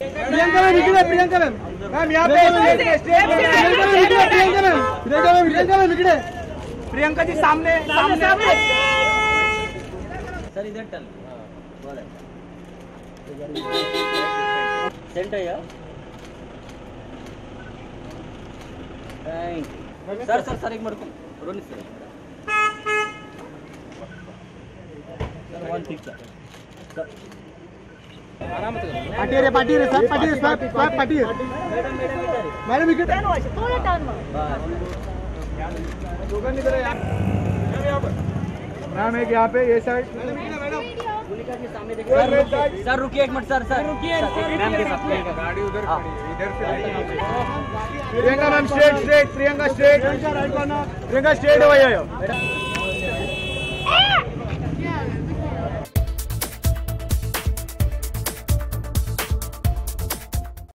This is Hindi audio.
प्रियंका मैम रुकी प्रियंका मैम। मैम यहाँ पे Priyanka ma'am Priyanka ma'am Priyanka ma'am Priyanka ma'am रुकी प्रियंका जी सामने सामने। सर इधर टन। हाँ, सेंटर यार। Thank sir sir. सर एक मड़को रोनी sir. Sir one picture sir पाटीर पाटीर साहेब पाटीर साहेब साहेब पाटीर मैडम इकडे. टर्न व्हायचं थोडं टर्न मग. दोघांनी जरा मॅम एक यहाँ पे ये साइड. सर रुकिए एक मिनट सर सर. रुकिए मैम के साथ गाड़ी उधर हाँ. खड़ी है इधर से हाँ, हाँ, Priyanka ma'am straight straight Priyanka straight Priyanka straight हो